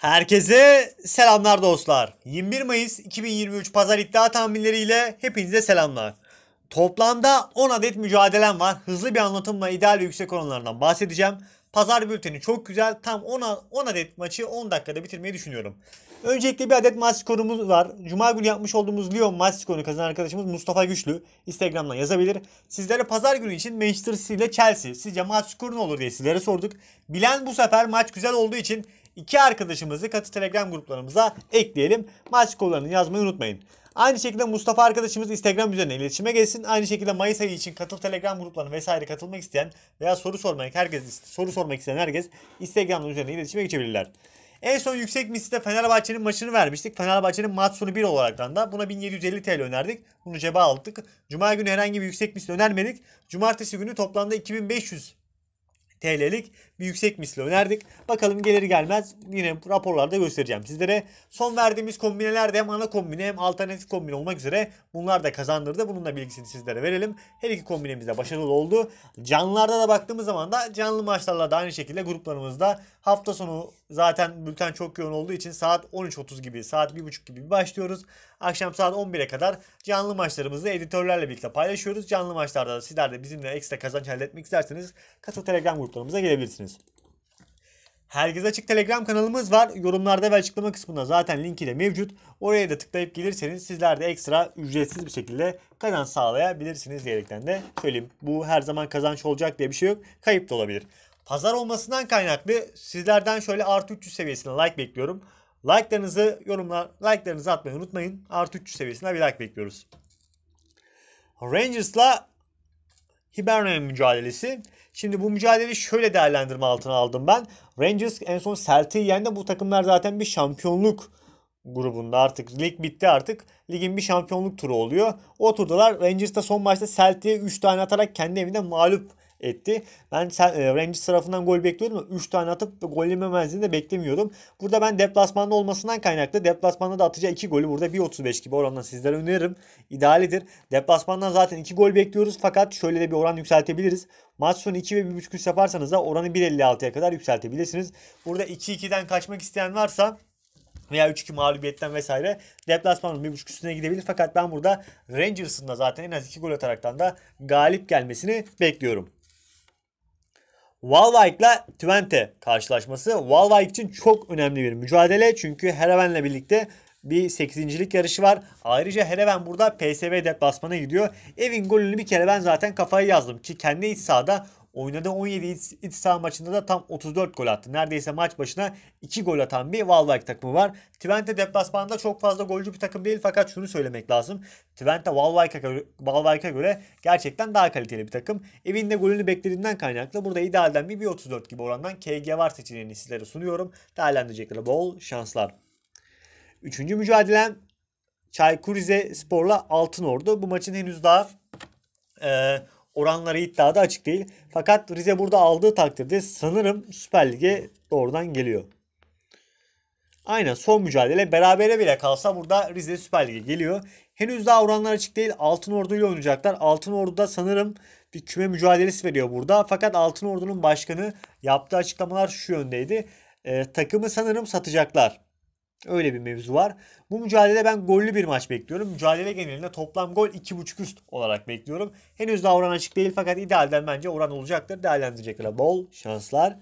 Herkese selamlar dostlar. 21 Mayıs 2023 pazar iddia tahminleriyle hepinize selamlar. Toplamda 10 adet mücadelem var. Hızlı bir anlatımla ideal ve yüksek oranlardan bahsedeceğim. Pazar bülteni çok güzel. Tam 10, 10 adet maçı 10 dakikada bitirmeyi düşünüyorum. Öncelikle bir adet maç skorumuz var. Cuma günü yapmış olduğumuz Lyon maç skorunu kazanan arkadaşımız Mustafa Güçlü. Instagram'dan yazabilir. Sizlere pazar günü için Manchester City ile Chelsea. Sizce maç skoru ne olur diye sizlere sorduk. Bilen bu sefer maç güzel olduğu için iki arkadaşımızı katı telegram gruplarımıza ekleyelim. Maç skorlarını yazmayı unutmayın. Aynı şekilde Mustafa arkadaşımız Instagram üzerinden iletişime geçsin. Aynı şekilde Mayıs ayı için katıl Telegram gruplarına vesaire katılmak isteyen veya soru sormak herkes soru sormak isteyen herkes Instagram üzerinden iletişime geçebilirler. En son yüksek misli'de Fenerbahçe'nin maçını vermiştik. Fenerbahçe'nin maç sonu 1 olaraktan da buna 1750 TL önerdik. Bunu cebe aldık. Cuma günü herhangi bir yüksek misli önermedik. Cumartesi günü toplamda 2500 TL'lik bir yüksek misli önerdik. Bakalım gelir gelmez yine raporlarda göstereceğim sizlere. Son verdiğimiz kombineler de hem ana kombine hem alternatif kombine olmak üzere bunlar da kazandırdı. Bunun da bilgisini sizlere verelim. Her iki kombinemiz de başarılı oldu. Canlılarda da baktığımız zaman da canlı maçlarla da aynı şekilde gruplarımızda hafta sonu zaten bülten çok yoğun olduğu için saat 13.30 gibi saat 1.30 gibi başlıyoruz. Akşam saat 11'e kadar canlı maçlarımızı editörlerle birlikte paylaşıyoruz. Canlı maçlarda da sizler de bizimle ekstra kazanç elde etmek isterseniz katıl telegram gruplarımıza gelebilirsiniz. Herkes Açık Telegram kanalımız var. Yorumlarda ve açıklama kısmında zaten linki de mevcut. Oraya da tıklayıp gelirseniz sizler de ekstra ücretsiz bir şekilde kazanç sağlayabilirsiniz diyerekten de söyleyeyim. Bu her zaman kazanç olacak diye bir şey yok. Kayıp da olabilir. Pazar olmasından kaynaklı sizlerden şöyle artı 300 seviyesinde like bekliyorum. Like'larınızı yorumlar, like'larınızı atmayı unutmayın. Artı 300 seviyesinde bir like bekliyoruz. Rangers'la Hibernian mücadelesi. Şimdi bu mücadeleyi şöyle değerlendirme altına aldım ben. Rangers en son Celtic'i yendi. Bu takımlar zaten bir şampiyonluk grubunda artık. Lig bitti artık. Ligin bir şampiyonluk turu oluyor. O turdalar Rangers da son maçta Celtic'e 3 tane atarak kendi evinde mağlup etti. Ben e, Rangers tarafından gol bekliyordum ama 3 tane atıp gol yememezliğini de beklemiyordum. Burada ben deplasmanda olmasından kaynaklı deplasmanda da atacağı 2 golü burada 1.35 gibi orandan sizlere öneririm. İdealidir. Deplasmandan zaten 2 gol bekliyoruz fakat şöyle de bir oran yükseltebiliriz. Maç sonu 2 ve 1.5 üst yaparsanız da oranı 1.56'ya kadar yükseltebilirsiniz. Burada 2-2'den kaçmak isteyen varsa veya 3-2 mağlubiyetten vesaire deplasmanın 1.5 üstüne gidebilir. Fakat ben burada Rangers'ın da zaten en az 2 gol ataraktan da galip gelmesini bekliyorum. Walwijk ile Twente karşılaşması Walwijk için çok önemli bir mücadele. Çünkü Hereven'le birlikte bir 8.lik yarışı var. Ayrıca Hereven burada PSV deplasmana gidiyor. Evin golünü bir kere ben zaten kafayı yazdım ki kendi iç sahada Oynadığı 17 iç, iç saha maçında da tam 34 gol attı. Neredeyse maç başına 2 gol atan bir Walwijk takımı var. Twente deplasmanda çok fazla golcü bir takım değil fakat şunu söylemek lazım. Twente Walwijk'a göre, göre gerçekten daha kaliteli bir takım. Evinde golünü beklediğinden kaynaklı burada idealden bir 1.34 gibi orandan KG var seçeneğini sizlere sunuyorum. Değerlendirecekleri bol şanslar. Üçüncü mücadelem Çaykur Rizespor'la Altın Ordu. Bu maçın henüz daha e, oranları iddiada açık değil. Fakat Rize burada aldığı takdirde sanırım Süper Lig'e doğrudan geliyor. Aynen son mücadele berabere bile kalsa burada Rize Süper Lig'e geliyor. Henüz daha oranlar açık değil. Altın Ordu ile oynayacaklar. Altın Ordu'da sanırım bir küme mücadelesi veriyor burada. Fakat Altın Ordu'nun başkanı yaptığı açıklamalar şu yöndeydi. Ee, takımı sanırım satacaklar. Öyle bir mevzu var. Bu mücadelede ben gollü bir maç bekliyorum. Mücadele genelinde toplam gol 2.5 üst olarak bekliyorum. Henüz daha oran açık değil fakat idealden bence oran olacaktır. Değerlendirecekler. Bol şanslar.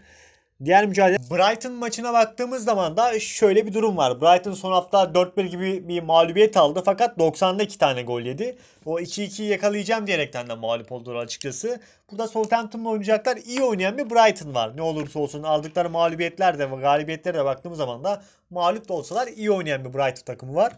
Diğer mücadele Brighton maçına baktığımız zaman da şöyle bir durum var. Brighton son hafta 4-1 gibi bir mağlubiyet aldı fakat 90'da 2 tane gol yedi. O 2-2'yi yakalayacağım diyerekten de mağlup oldular açıkçası. Burada Southampton'la oynayacaklar. iyi oynayan bir Brighton var. Ne olursa olsun aldıkları mağlubiyetler de galibiyetlere de baktığımız zaman da mağlup da olsalar iyi oynayan bir Brighton takımı var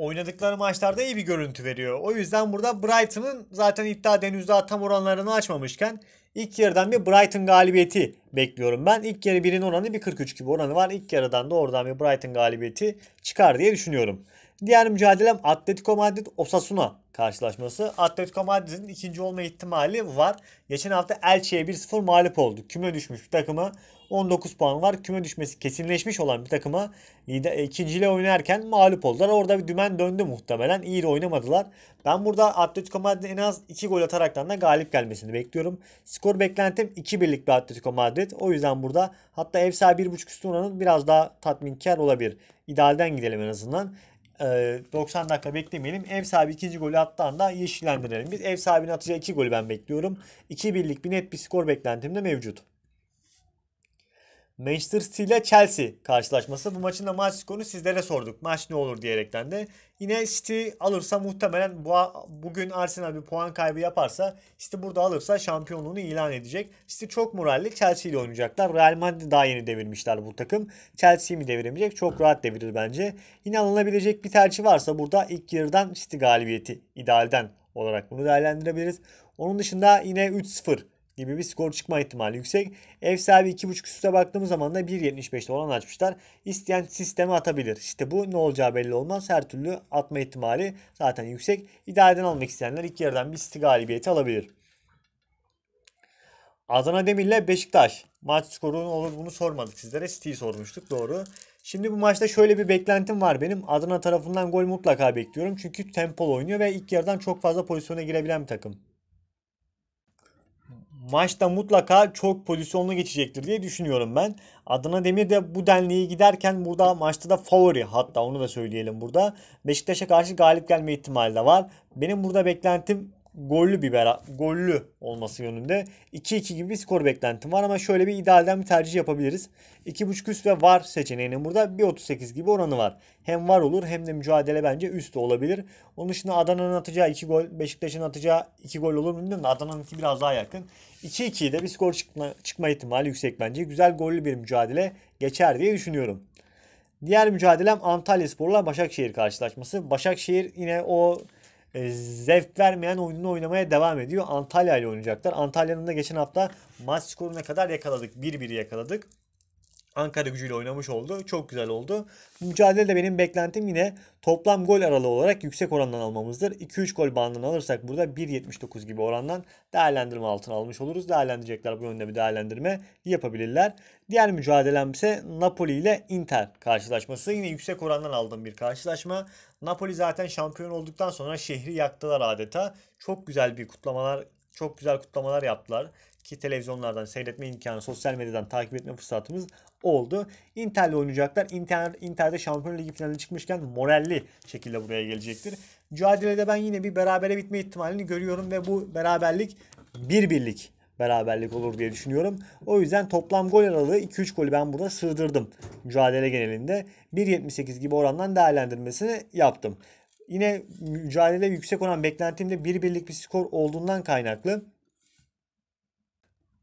oynadıkları maçlarda iyi bir görüntü veriyor. O yüzden burada Brighton'ın zaten iddia henüz daha tam oranlarını açmamışken ilk yarıdan bir Brighton galibiyeti bekliyorum ben. İlk yarı birin oranı bir 43 gibi oranı var. İlk yarıdan da oradan bir Brighton galibiyeti çıkar diye düşünüyorum. Diğer mücadelem Atletico Madrid Osasuna karşılaşması. Atletico Madrid'in ikinci olma ihtimali var. Geçen hafta Elche'ye 1-0 mağlup oldu. Küme düşmüş bir takıma 19 puan var. Küme düşmesi kesinleşmiş olan bir takıma ikinciyle oynarken mağlup oldular. Orada bir dümen döndü muhtemelen. İyi de oynamadılar. Ben burada Atletico Madrid'in en az 2 gol ataraktan da galip gelmesini bekliyorum. Skor beklentim 2-1'lik bir Atletico Madrid. O yüzden burada hatta ev sahibi 1.5 üstü oranın biraz daha tatminkar olabilir. İdealden gidelim en azından. 90 dakika beklemeyelim. Ev sahibi ikinci golü attığı anda yeşillendirelim. Biz ev sahibinin atacağı iki golü ben bekliyorum. 2-1'lik bir net bir skor beklentim de mevcut. Manchester City ile Chelsea karşılaşması. Bu maçın da maç skorunu sizlere sorduk. Maç ne olur diyerekten de. Yine City alırsa muhtemelen bu, bugün Arsenal bir puan kaybı yaparsa City burada alırsa şampiyonluğunu ilan edecek. City çok moralli Chelsea ile oynayacaklar. Real Madrid daha yeni devirmişler bu takım. Chelsea mi deviremeyecek? Çok rahat devirir bence. Yine alınabilecek bir tercih varsa burada ilk yarıdan City galibiyeti idealden olarak bunu değerlendirebiliriz. Onun dışında yine 3-0 gibi bir skor çıkma ihtimali yüksek. Ev sahibi 2.5 üste baktığımız zaman da 1.75'te olan açmışlar. İsteyen sisteme atabilir. İşte bu ne olacağı belli olmaz. Her türlü atma ihtimali zaten yüksek. İdareden almak isteyenler ilk yarıdan bir galibiyeti alabilir. Adana Demir'le Beşiktaş. Maç skoru olur bunu sormadık sizlere. City'yi sormuştuk doğru. Şimdi bu maçta şöyle bir beklentim var benim. Adana tarafından gol mutlaka bekliyorum. Çünkü tempolu oynuyor ve ilk yarıdan çok fazla pozisyona girebilen bir takım maçta mutlaka çok pozisyonlu geçecektir diye düşünüyorum ben. Adana Demir de bu denliği giderken burada maçta da favori hatta onu da söyleyelim burada. Beşiktaş'a karşı galip gelme ihtimali de var. Benim burada beklentim gollü bir bera gollü olması yönünde 2-2 gibi bir skor beklentim var ama şöyle bir idealden bir tercih yapabiliriz. 2.5 üst ve var seçeneğinin burada 1.38 gibi oranı var. Hem var olur hem de mücadele bence üst olabilir. Onun dışında Adana'nın atacağı 2 gol, Beşiktaş'ın atacağı 2 gol olur mu bilmiyorum da Adana'nınki biraz daha yakın. 2-2'de bir skor çıkma, çıkma ihtimali yüksek bence. Güzel gollü bir mücadele geçer diye düşünüyorum. Diğer mücadelem Antalya Spor'la Başakşehir karşılaşması. Başakşehir yine o e, zevk vermeyen oyununu oynamaya devam ediyor. Antalya ile oynayacaklar. Antalya'nın da geçen hafta maç skoruna kadar yakaladık. 1-1 yakaladık. Ankara gücüyle oynamış oldu. Çok güzel oldu. Mücadelede benim beklentim yine toplam gol aralığı olarak yüksek orandan almamızdır. 2-3 gol bandını alırsak burada 1.79 gibi orandan değerlendirme altına almış oluruz. Değerlendirecekler bu yönde bir değerlendirme yapabilirler. Diğer mücadelem ise Napoli ile Inter karşılaşması. Yine yüksek orandan aldığım bir karşılaşma. Napoli zaten şampiyon olduktan sonra şehri yaktılar adeta. Çok güzel bir kutlamalar çok güzel kutlamalar yaptılar ki televizyonlardan seyretme imkanı, sosyal medyadan takip etme fırsatımız oldu. Inter'le oynayacaklar. Inter, Inter'de Şampiyonlar Ligi finaline çıkmışken moralli şekilde buraya gelecektir. Mücadelede ben yine bir berabere bitme ihtimalini görüyorum ve bu beraberlik bir birlik beraberlik olur diye düşünüyorum. O yüzden toplam gol aralığı 2-3 golü ben burada sığdırdım mücadele genelinde. 1.78 gibi orandan değerlendirmesini yaptım. Yine mücadele yüksek olan beklentimde bir birlik bir skor olduğundan kaynaklı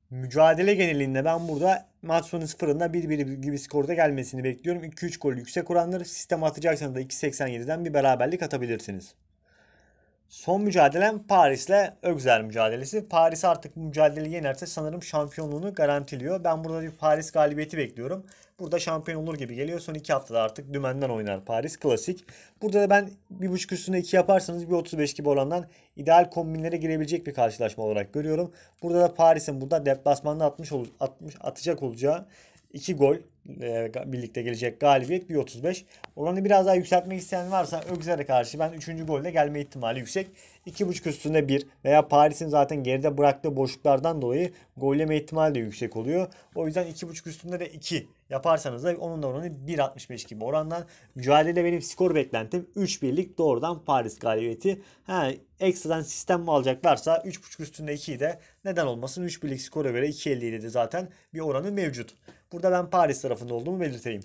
mücadele genelinde ben burada maç sonu sıfırında 1-1 gibi skorda gelmesini bekliyorum. 2-3 gol yüksek oranları. Sistem atacaksanız da 2.87'den bir beraberlik atabilirsiniz. Son mücadelem Paris'le Ögzer mücadelesi. Paris artık bu mücadeleyi yenerse sanırım şampiyonluğunu garantiliyor. Ben burada bir Paris galibiyeti bekliyorum. Burada şampiyon olur gibi geliyor. Son iki haftada artık dümenden oynar Paris. Klasik. Burada da ben bir buçuk üstüne iki yaparsanız bir 35 gibi olandan ideal kombinlere girebilecek bir karşılaşma olarak görüyorum. Burada da Paris'in burada deplasmanda 60, 60 atacak olacağı 2 gol e, birlikte gelecek galibiyet 1.35. Oranı biraz daha yükseltmek isteyen varsa Ögzer'e karşı ben 3. golle gelme ihtimali yüksek. 2.5 üstünde 1 veya Paris'in zaten geride bıraktığı boşluklardan dolayı gol yeme ihtimali de yüksek oluyor. O yüzden 2.5 üstünde de 2 yaparsanız da onun da oranı 1.65 gibi orandan. Mücadele benim skor beklentim 3 birlik doğrudan Paris galibiyeti. Ha, ekstradan sistem mi alacaklarsa 3.5 üstünde 2'yi de neden olmasın 3 birlik skora göre 2.57 de zaten bir oranı mevcut. Burada ben Paris tarafında olduğumu belirteyim.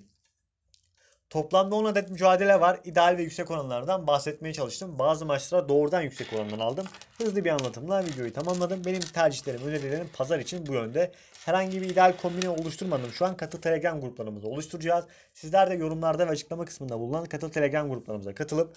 Toplamda 10 adet mücadele var. İdeal ve yüksek oranlardan bahsetmeye çalıştım. Bazı maçlara doğrudan yüksek orandan aldım. Hızlı bir anlatımla videoyu tamamladım. Benim tercihlerim, önerilerim pazar için bu yönde. Herhangi bir ideal kombine oluşturmadım. Şu an katıl telegram gruplarımızı oluşturacağız. Sizler de yorumlarda ve açıklama kısmında bulunan katıl telegram gruplarımıza katılıp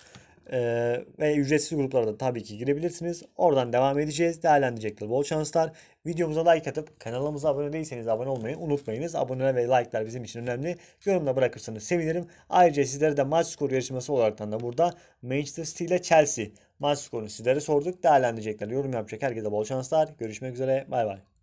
ee, ve ücretsiz gruplara da tabii ki girebilirsiniz. Oradan devam edeceğiz. Değerlendirecekler. Bol şanslar. Videomuza like atıp kanalımıza abone değilseniz abone olmayı unutmayınız. Abone ve like'lar bizim için önemli. Yorumda bırakırsanız sevinirim. Ayrıca sizlere de maç skoru yarışması olarak da burada Manchester City ile Chelsea maç skorunu sizlere sorduk. Değerlendirecekler. Yorum yapacak herkese bol şanslar. Görüşmek üzere. Bay bay.